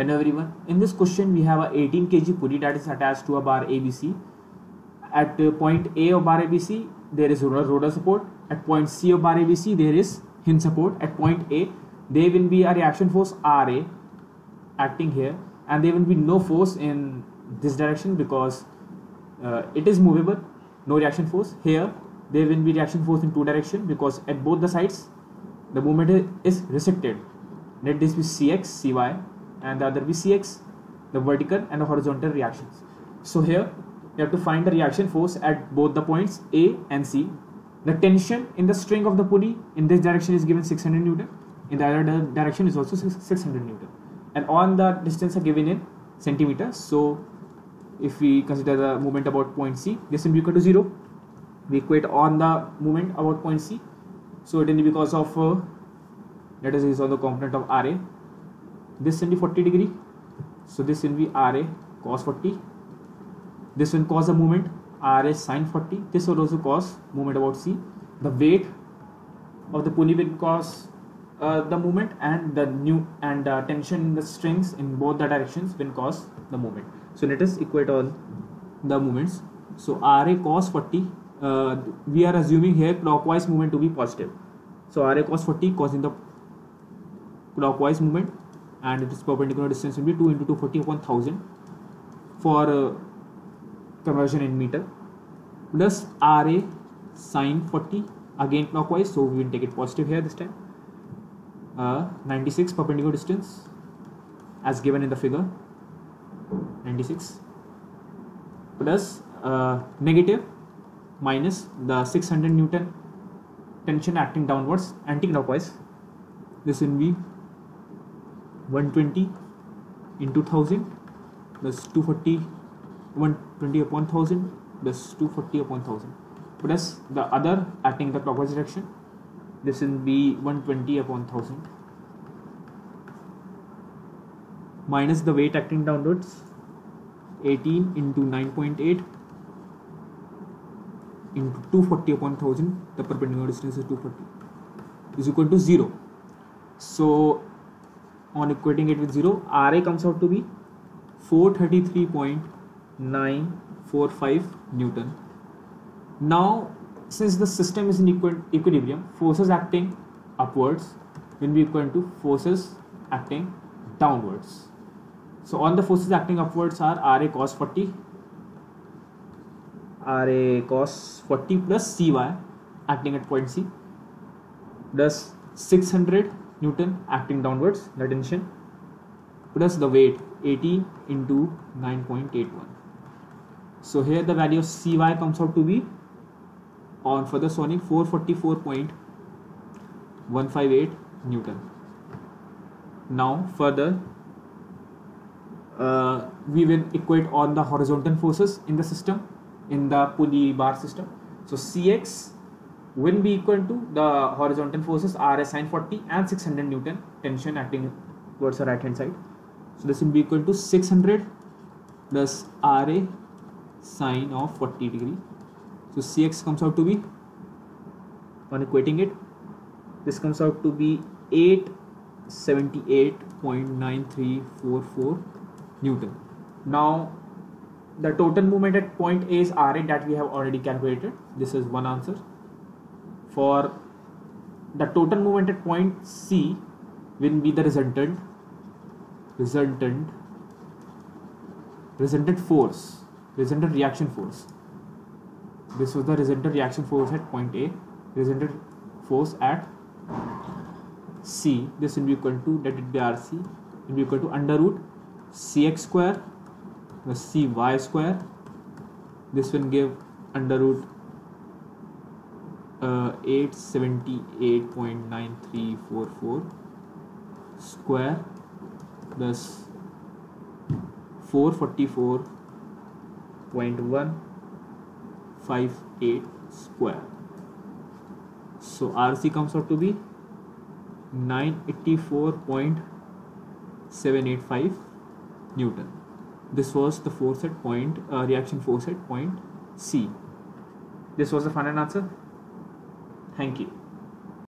Hello everyone. In this question we have a 18 kg pulley that is attached to a bar ABC. At uh, point A of bar ABC there is roller support. At point C of bar ABC there is hinge support. At point A there will be a reaction force RA acting here and there will be no force in this direction because uh, it is movable no reaction force here there will be reaction force in two direction because at both the sides the movement is restricted let this be cx cy and the other vcx the vertical and the horizontal reactions. So here you have to find the reaction force at both the points a and c. The tension in the string of the pulley in this direction is given 600 newton. In the other direction is also 600 newton. And on the distance are given in centimeters so if we consider the movement about point c this will be equal to 0 we equate on the movement about point c. So it will be because of uh, let us use on the component of ra this will be 40 degree. So this will be ra cos 40 this will cause a movement ra sin 40 this will also cause movement about c. The weight of the pulley will cause uh, the movement and the new and uh, tension in the strings in both the directions will cause the movement. So let us equate all the movements. So ra cos 40 uh, we are assuming here clockwise movement to be positive. So ra cos 40 causing the clockwise movement and it is perpendicular distance will be 2 into 240 upon 1000 for uh, conversion in meter. Plus ra sine 40 again clockwise so we will take it positive here this time. Uh, 96 perpendicular distance as given in the figure 96 plus uh, negative minus the 600 newton tension acting downwards anti-clockwise. This will be 120 into 1000 plus 240 120 upon 1000 plus 240 upon 1000 plus the other acting the clockwise direction this will be 120 upon 1000 minus the weight acting downwards 18 into 9.8 into 240 upon 1000 the perpendicular distance is 240 is equal to 0 so on equating it with 0 ra comes out to be 433.945 newton. Now since the system is in equi equilibrium forces acting upwards will be equal to forces acting downwards. So on the forces acting upwards are Ra cos 40, Ra cos 40 plus Cy acting at point C plus 600 Newton acting downwards, the tension plus the weight 80 into 9.81. So here the value of Cy comes out to be on further solving 444.158 Newton. Now further uh, we will equate on the horizontal forces in the system in the pulley bar system so cx will be equal to the horizontal forces r sine 40 and 600 newton tension acting towards the right hand side so this will be equal to 600 plus ra sine of 40 degree so cx comes out to be on equating it this comes out to be 878.9344 Newton. Now the total movement at point A is Ra that we have already calculated. This is one answer. For the total movement at point C will be the resultant resultant resultant force resultant reaction force. This was the resultant reaction force at point A resultant force at C. This will be equal to that will be RC will be equal to under root cx square plus cy square. This will give under root uh, 878.9344 square plus 444.158 square so RC comes out to be 984.785 Newton. This was the force at point, uh, reaction force at point C. This was the final answer. Thank you.